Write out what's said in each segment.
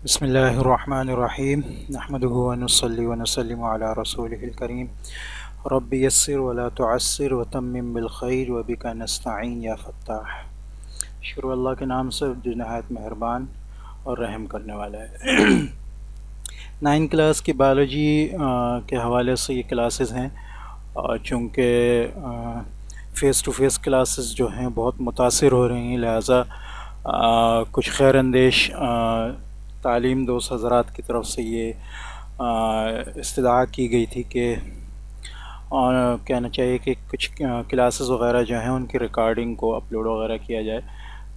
बसमीम नहमदनसली वनसलम रसूल करीम रब यसर वला तसर वतम बिलखैर वबिका नस्तीन या फ़त्ताह शुरू अल्लाह के नाम से जो नहायत मेहरबान और रहम करने वाला है नाइन क्लास की बायोलॉजी के हवाले से ये क्लासेस हैं और चूँकि फ़ेस टू फेस क्लासेस जो हैं बहुत मुतासर हो रही हैं लिहाजा कुछ खैर अंदेश तालीम दोस्त हजरात की तरफ़ से ये इस्तः की गई थी कि और कहना चाहिए कि कुछ क्लासेस वगैरह जो हैं उनकी रिकॉर्डिंग को अपलोड वगैरह किया जाए।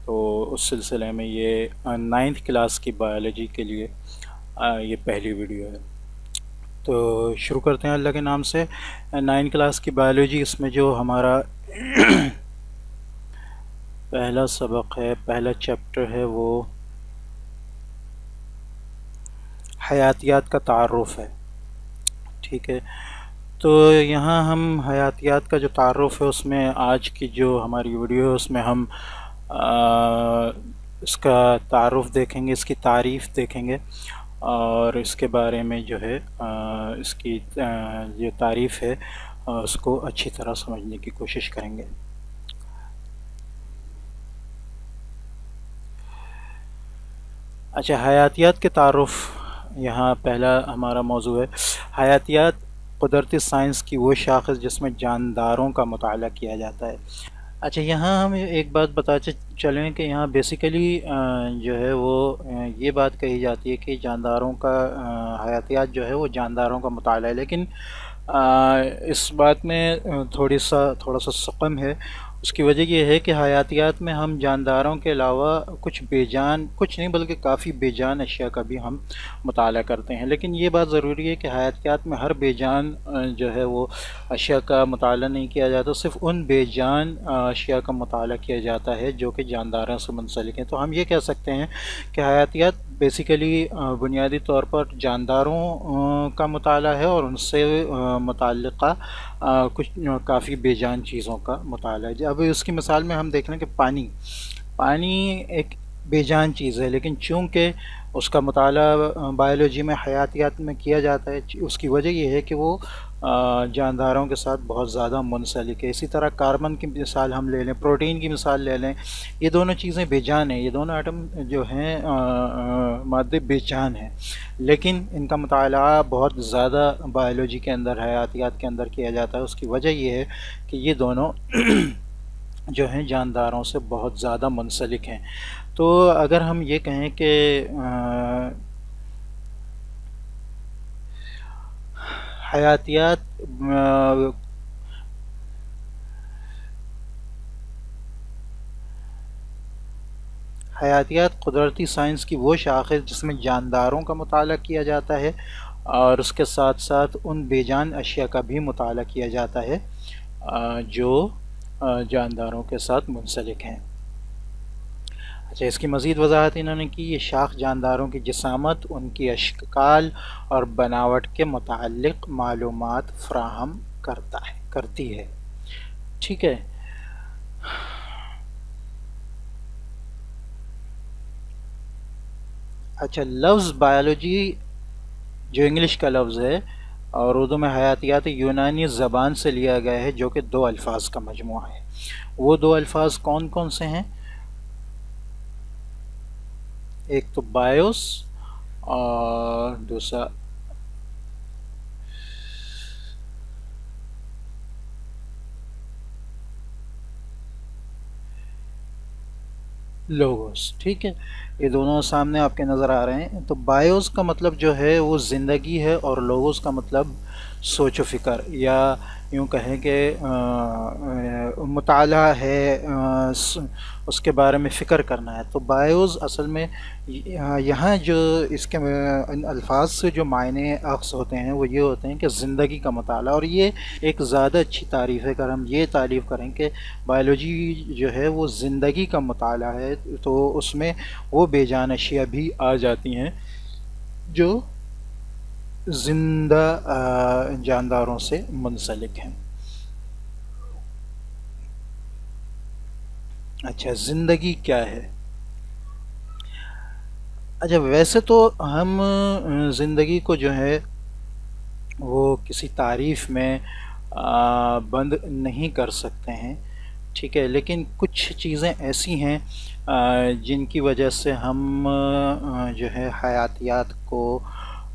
तो उस सिलसिले में ये नाइन्थ क्लास की बायोलॉजी के लिए ये पहली वीडियो है। तो शुरू करते हैं अल्लाह के नाम से। नाइन क्लास की बायोलॉजी इसमें जो हमारा पहला सबक है, पहला चैप्टर है वो हयातियात का तारफ़ है। ठीक है? तो यहाँ हम हयातियात का जो तारफ़ है उसमें आज की जो हमारी वीडियो है उसमें हम आ, इसका तारफ़ देखेंगे इसकी तारीफ़ देखेंगे और इसके बारे में जो है आ, इसकी जो तारीफ़ है उसको अच्छी तरह समझने की कोशिश करेंगे। अच्छा हयातियात के तारफ़ यहाँ पहला हमारा मौजू है। हयातियात कुदरती साइंस की वो शाखस जिसमें जानदारों का मताल किया जाता है। अच्छा यहाँ हम एक बात बता चलें कि यहाँ बेसिकली जो है वो ये बात कही जाती है कि जानदारों का हयातियात जो है वो जानदारों का मताल है। लेकिन इस बात में थोड़ी सा, थोड़ा सा सकम है। उसकी वजह यह है कि हयातियात में हम जानदारों के अलावा कुछ बेजान, कुछ नहीं बल्कि काफ़ी बेजान अशिया का भी हम मताल करते हैं। लेकिन ये बात ज़रूरी है कि हयातियात में हर बेजान जो है वो अशिया का मताल नहीं किया जाता, सिर्फ़ उन बेजान अशिया का मताल किया जाता है जो कि जानदारों से मुंसलिक हैं। तो हम ये कह सकते हैं कि हयातियात बेसिकली बुनियादी तौर पर जानदारों का मताल है और उनसे मुतल कुछ काफ़ी बेजान चीज़ों का मताल है। अब उसकी मिसाल में हम देख लें कि पानी पानी एक बेजान चीज़ है, लेकिन चूँकि उसका मताल बायोलॉजी में, हयातियात में किया जाता है उसकी वजह यह है कि वो जानदारों के साथ बहुत ज़्यादा मुनसलिक है। इसी तरह कार्बन की मिसाल हम ले लें, प्रोटीन की मिसाल ले लें, ये दोनों चीज़ें बेजान हैं, ये दोनों आइटम जो हैं मादे बेजान हैं। लेकिन इनका मताल बहुत ज़्यादा बायोलॉजी के अंदर, हयातियात के अंदर किया जाता है, उसकी वजह यह है कि ये दोनों जो हैं, जानदारों से बहुत ज़्यादा मुनसलिक हैं। तो अगर हम ये कहें कि हयातियात हयातियात कुदरती साइंस की वो शाख है जिसमें जानदारों का मताल किया जाता है और उसके साथ साथ उन बेजान अशिया का भी मताल किया जाता है जो जानदारों के साथ मुंसलिक हैं। अच्छा इसकी मज़ीद वजाहत इन्होंने की, ये शाख जानदारों की जसामत, उनकी अशकाल और बनावट के मुतक़ मालूम फ्राहम करता है, करती है। ठीक है। अच्छा लफ्ज़ बायोलॉजी, जो इंग्लिश का लफ्ज़ है और उर्दू में हयातियात यूनानी ज़बान से लिया गया है, जो कि दो अल्फाज का मजमू है। वो दो अल्फाज कौन कौन से हैं? एक तो बायोस और दूसरा लोगोस ठीक है? ये दोनों सामने आपके नज़र आ रहे हैं। तो बायोस का मतलब जो है वो ज़िंदगी है और लोगोस का मतलब सोच फ़िक्र या यूँ कहें कि मुताला है आ, उसके बारे में फ़िक्र करना है। तो बायोज़ असल में यहाँ जो इसके अल्फाज से जो मायने अक्स होते हैं, वो ये होते हैं कि ज़िंदगी का मताल। और ये एक ज़्यादा अच्छी तारीफ़ है, अगर हम ये तारीफ़ करें कि बायोलॉजी जो है, वो ज़िंदगी का मताल है तो उसमें वो बेजान अशिया भी आ जाती हैं, जो ज़िंदा जानदारों से मुंसलिक हैं। अच्छा ज़िंदगी क्या है? अच्छा वैसे तो हम ज़िंदगी को जो है, वो किसी तारीफ़ में बंद नहीं कर सकते हैं, ठीक है? लेकिन कुछ चीज़ें ऐसी हैं जिनकी वजह से हम जो है, हयातियात को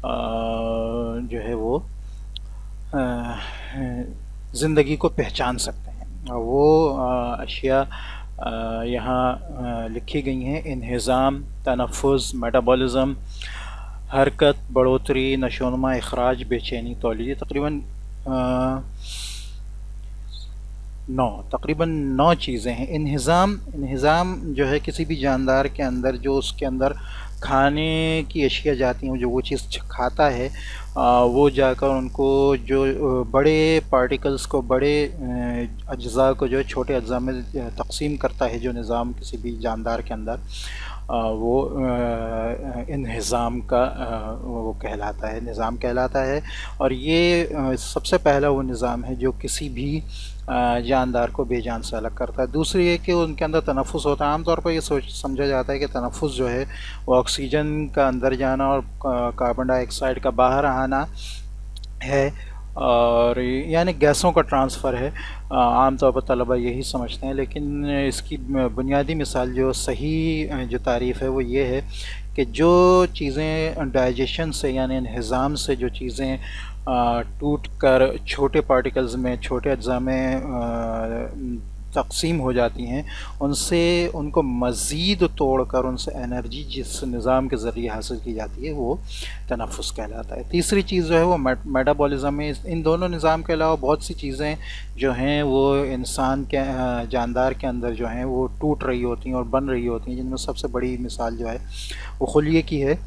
जो है, वो ज़िंदगी को पहचान सकते हैं। वो अशिया यहाँ लिखी गई हैं, इन्हज़ाम तनफ़ मेटाबॉलिज़म, हरकत, बढ़ोतरी, नशोनमा अखराज बेचैनी तोली तकरीबन नौ तकरीबन नौ चीज़ें हैं। इन्हज़ाम इन्हज़ाम जो है किसी भी जानदार के अंदर, जो उसके अंदर खाने की अशिया जाती हैं, जो वो चीज़ खाता है वो जाकर उनको जो बड़े पार्टिकल्स को, बड़े अज्जा को जो छोटे अज्जा में तकसीम करता है, जो निज़ाम किसी भी जानदार के अंदर। वो इन्हिज़ाम का वो कहलाता है, निज़ाम कहलाता है। और ये सबसे पहला वो निज़ाम है जो किसी भी जानदार को बेजान से अलग करता है। दूसरी है कि उनके अंदर तनफ़ होता है। आमतौर पर ये सोच, समझा जाता है कि तनफ़ जो है, वो ऑक्सीजन का अंदर जाना और कार्बन डाइऑक्साइड का बाहर आना है और यानी गैसों का ट्रांसफ़र है। आमतौर पर तलबा यही समझते हैं, लेकिन इसकी बुनियादी मिसाल जो सही जो तारीफ़ है वो ये है कि जो चीज़ें डाइजेशन से यानी इन्हज़ाम से जो चीज़ें टूट कर छोटे पार्टिकल्स में, छोटे अज्जा में तकसीम हो जाती हैं, उनसे, उनको मज़ीद तोड़ कर उनसे एनर्जी जिस निज़ाम के ज़रिए हासिल की जाती है, वो तनफ़ कहलाता है। तीसरी चीज़ जो है वो मेटाबॉलिज़म में, इन दोनों निज़ाम के अलावा बहुत सी चीज़ें जो हैं, वो इंसान के जानदार के अंदर जो हैं, वो टूट रही होती हैं और बन रही होती हैं, जिनमें सबसे बड़ी मिसाल जो है, वो खुलिए की है।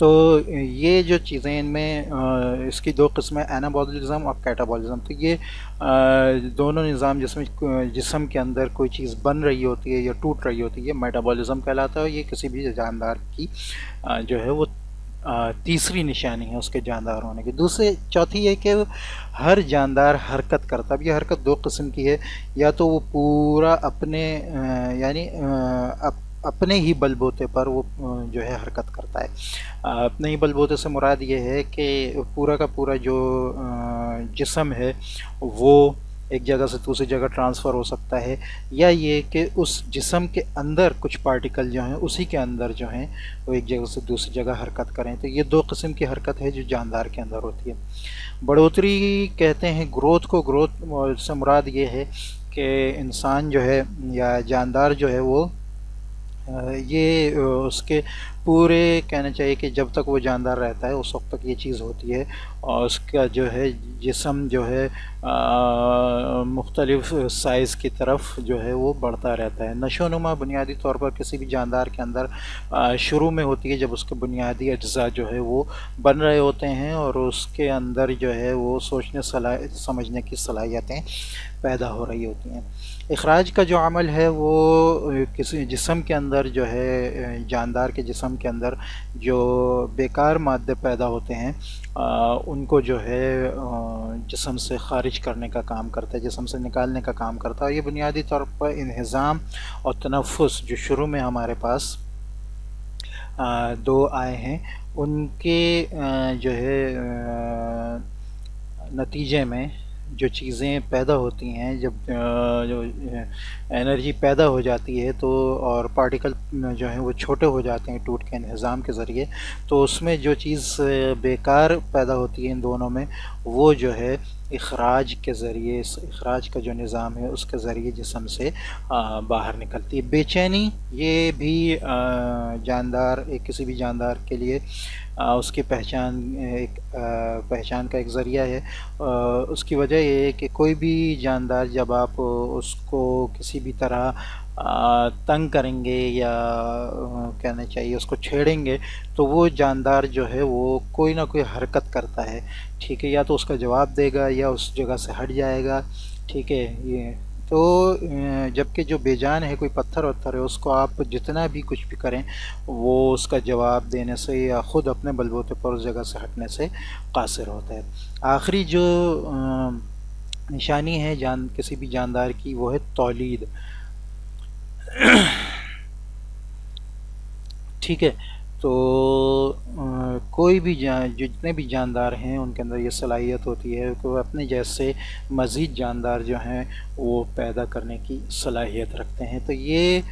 तो ये जो चीज़ें इनमें इसकी दो किस्में एनाबॉलिज़म और कैटाबॉलिज़म तो ये दोनों निज़ाम जिसमें, जिसम के अंदर कोई चीज़ बन रही होती है या टूट रही होती है मेटाबॉलिज़म कहलाता है और ये किसी भी जानदार की जो है वो तीसरी निशानी है उसके जानदार होने की। दूसरे, चौथी है कि हर जानदार हरकत करता अब ये हरकत दो किस्म की है। या तो वो पूरा अपने यानी अप अपने ही बलबोते पर वो जो है हरकत करता है। अपने ही बलबोते से मुराद ये है कि पूरा का पूरा जो जिसम है, वो एक जगह से दूसरी जगह ट्रांसफ़र हो सकता है। या ये कि उस जिसम के अंदर कुछ पार्टिकल जो हैं, उसी के अंदर जो हैं, वो एक जगह से दूसरी जगह हरकत करें। तो ये दो किस्म की हरकत है जो जानदार के अंदर होती है। बढ़ोतरी कहते हैं ग्रोथ को, ग्रोथ से मुराद ये है कि इंसान जो है या जानदार जो है वो ये उसके पूरे कहना चाहिए कि जब तक वो जानदार रहता है, उस वक्त तक ये चीज़ होती है। और उसका जो है, जिसम जो है मुख्तलिफ़ साइज़ की तरफ़ जो है, वो बढ़ता रहता है। नशो नुमा बुनियादी तौर पर किसी भी जानदार के अंदर शुरू में होती है जब उसके बुनियादी अज्जा जो है, वो बन रहे होते हैं और उसके अंदर जो है, वो सोचने, सलाह, समझने की सलाहियतें पैदा हो रही होती हैं। अखराज का जो अमल है, वो किसी जिसम के अंदर जो है, जानदार के जिसम के अंदर जो बेकार मादे पैदा होते हैं आ, उनको जो है जिसम से ख़ारिज करने का काम करता है जिसम से निकालने का काम करता है। ये बुनियादी तौर पर इंतज़ाम और तनफ़ जो शुरू में हमारे पास आ, दो आए हैं। उनके आ, जो है नतीजे में जो चीज़ें पैदा होती हैं जब जो एनर्जी पैदा हो जाती है तो और पार्टिकल जो हैं वो छोटे हो जाते हैं टूट के इंतज़ाम के ज़रिए तो उसमें जो चीज़ बेकार पैदा होती है इन दोनों में वो जो है अखराज के ज़रिए इस अखराज का जो निज़ाम है उसके ज़रिए जिसम से आ, बाहर निकलती है। बेचैनी ये भी जानदार एक किसी भी जानदार के लिए उसकी पहचान, एक पहचान का एक ज़रिया है। उसकी वजह ये है कि कोई भी जानदार जब आप उसको किसी भी तरह तंग करेंगे या कहना चाहिए उसको छेड़ेंगे तो वो जानदार जो है वो कोई ना कोई हरकत करता है। ठीक है, या तो उसका जवाब देगा या उस जगह से हट जाएगा। ठीक है, ये तो जबकि जो बेजान है, कोई पत्थर वत्थर है, उसको आप जितना भी कुछ भी करें, वो उसका जवाब देने से या ख़ुद अपने बलबूते पर उस जगह से हटने से कासिर होता है। आखिरी जो निशानी है जान, किसी भी जानदार की, वो है तोलीद। ठीक है? तो आ, कोई भी जान जितने भी जानदार हैं उनके अंदर ये सलाहियत होती है कि वह अपने जैसे मज़ीद जानदार जो हैं वो पैदा करने की सलाहियत रखते हैं। तो ये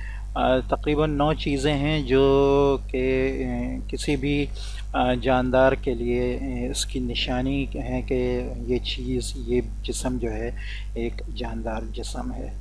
तकरीबन नौ चीज़ें हैं जो कि किसी भी जानदार के लिए इसकी निशानी है कि ये चीज़ ये जिसम जो है एक जानदार जिसम है।